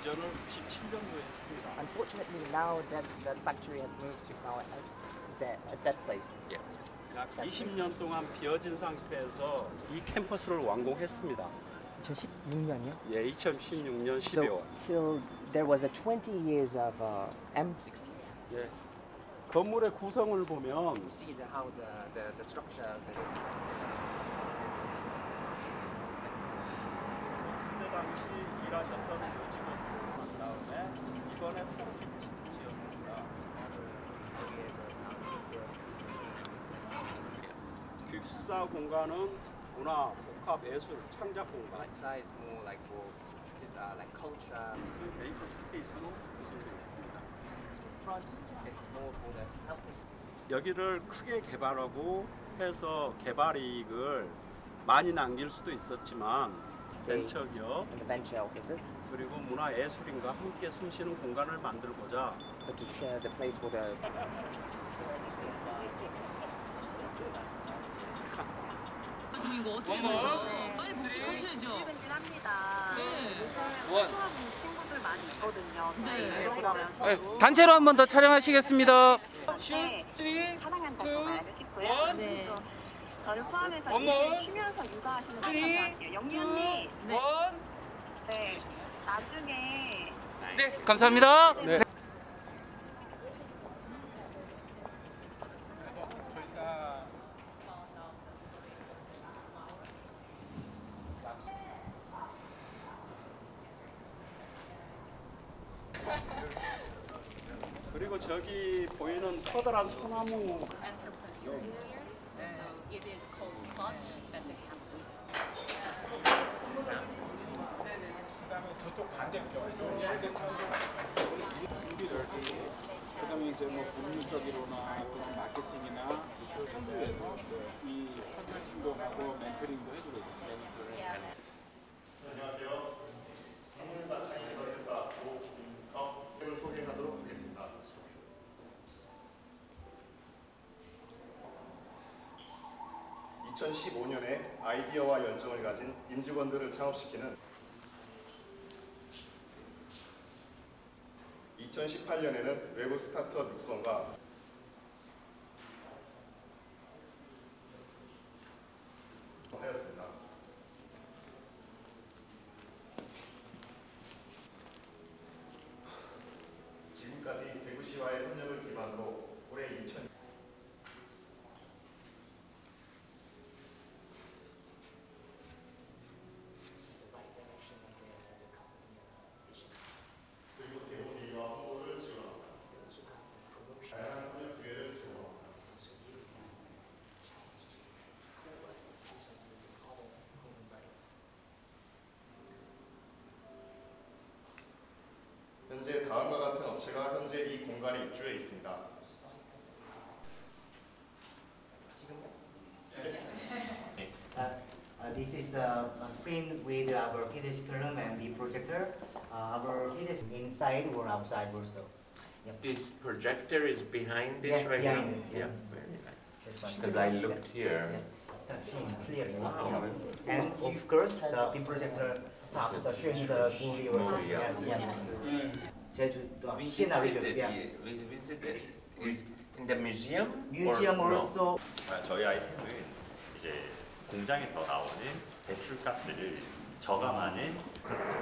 이전을 97년도에 했습니다. Unfortunately, now that that factory has moved to now at that, at that place. 약 20년 동안 비어진 상태에서 이 캠퍼스를 완공했습니다. 2016년이요? 예, 2016년 So 12월. till there was a 20 years of uh, M16. 예. 건물의 구성을 보면 See the, how the, the, the structure. The, 그때 당시 일하셨던 다음에 이번에 새롭게 지었습니다. 퀵수다 공간은 문화, 복합, 예술, 창작 공간, Outside is more like for uh, like culture. 미스 메이커 스페이스로 구성되어 있습니다. Front, it's more for the helping. 여기를 크게 개발하고 해서 개발 이익을 많이 남길 수도 있었지만 벤처 기업 venture offices, 그리고 문화 예술인과 함께 숨쉬는 공간을 만들고자 but to share the place for the 이거 어떻게 되죠? 빨리 복직하셔야죠. 출근질합니다. 네. 수업하는 친구들 많이 있거든요. 네. 단체로 한 번 더 촬영하시겠습니다. 네. 알려주시고요. 네. 저를 포함해서. 일을 쉬면서 육아하시는 분들한테요. 영미 언니, 원. 네. 나중에 네, 감사합니다. 네. 그리고 저기 보이는 커다란 소나무 entrepreneurs here. So it is called Clutch at the campus. 그다음에 이제 뭐 법률적으로나 또는 마케팅이나 또 현부에서 이 컨설팅도 하고 멘토링도 해주고 있습니다. 안녕하세요. 한문다창에서 했다 오김석을 소개하도록 하겠습니다. 2015년에 아이디어와 열정을 가진 임직원들을 창업시키는 2018년에는 외부 스타트업 육성과 하였 다음과 같은 업체가 현재 이 공간에 입주해 있습니다. Uh, uh, this is uh, a screen with our PDS column and the projector. Uh, our PDS inside or outside also. This projector is behind this Yes, right behind now? it, yeah. Yeah, very nice. That's one. Because I looked here. Yeah, that's in clearly. Wow. And of course, the big projector stop the showing the movie or something yeah. else. Yeah. 제주 the We scenery, visited, yeah. the- we visited, is in the museum? Museum or no? also. 아, 저희 아이템은 이제 공장에서 나오는 배출가스를 저감하는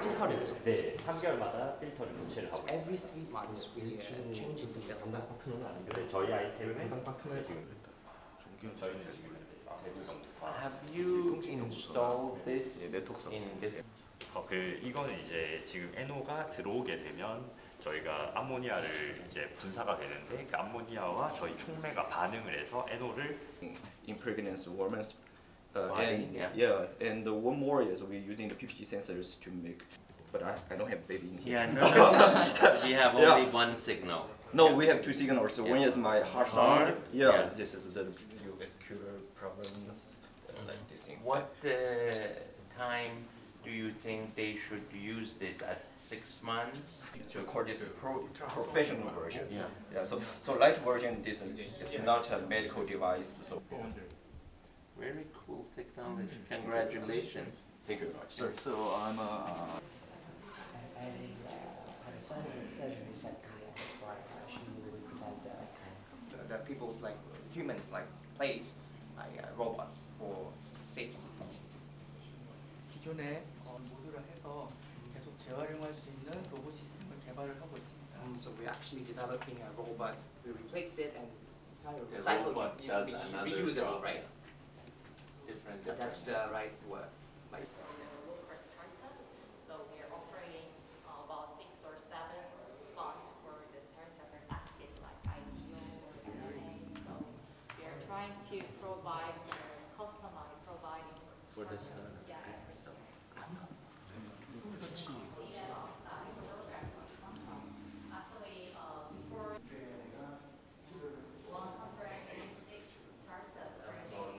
필터를 네, 3개월마다 필터를 교체를 하고 있습니다. every three months we uh, change the filter. 근데 저희 아이템은 지금 저희는 지금 대구 경북과 Have you installed this in the 어, 그 이거는 이제 지금 NO가 들어오게 되면 저희가 암모니아를 이제 분사가 되는데 그 암모니아와 저희 촉매가 반응을 해서 NO를 impregnance warmers. Uh, and yeah. and the one more is we're using the PPG sensors to make, but I, I don't have baby in here. Yeah, no, no. we have Yeah. only one signal. No, we have two signals. So one is my heart Heart, sound. Yeah, yeah. this is the vascular problems, uh, like these things. What uh, time do you think they should use this at six months? To call this a pro, professional version. Yeah. Yeah. So so light version this it's not a medical device. So Very cool technology. Congratulations. thank you very much. So I'm a surgery, surgery is at Kaya. That's why uh, she will represent uh, Kaya. the people's like humans like place like uh, robots for safety. 기존에 어, 모듈을 해서 계속 재활용할 수 있는 로봇 시스템을 개발을 하고 있습니다. Um, so we're actually developing a robot. We replace it and it's kind of The recycle, robot you know, does be another reusable, job. right? Different. That's the right word. Like trying to provide customized providing For the startups. startup. Yeah. So Yeah.